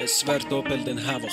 Es wird doppelt den Havoc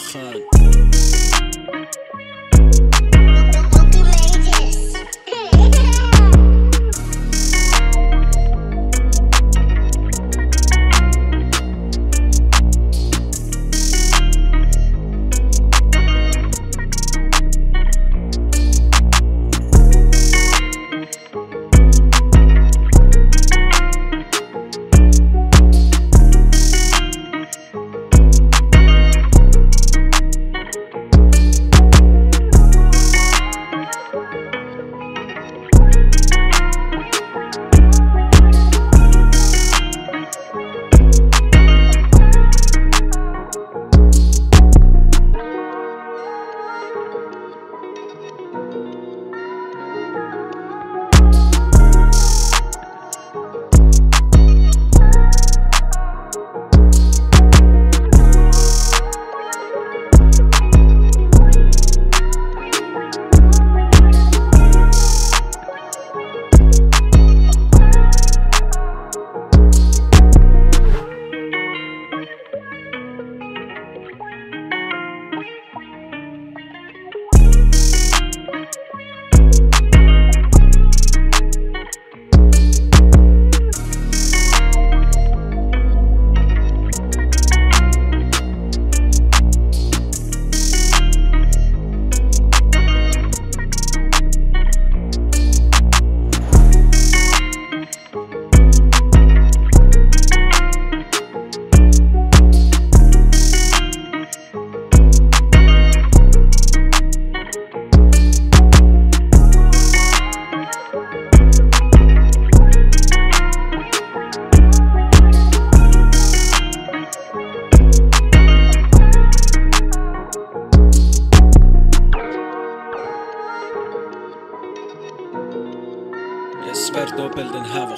Sperrt opp elden her var.